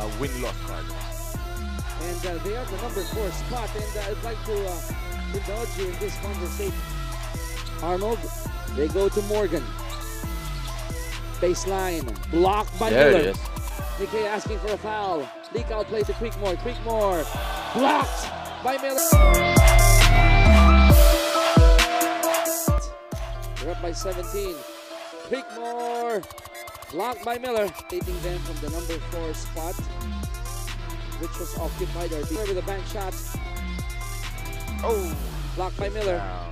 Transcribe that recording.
uh, win-loss Cardinals. And uh, they are the number four spot. And uh, I'd like to uh, indulge you in this conversation. Arnold, they go to Morgan. Baseline, blocked by There Miller. it is. Asking for a foul. Leak out play to Creekmore. Creekmore blocked by Miller. They're up by 17. Creekmore blocked by Miller. Taking them from the number four spot, which was occupied or with bank shot. Oh, Blocked by Miller.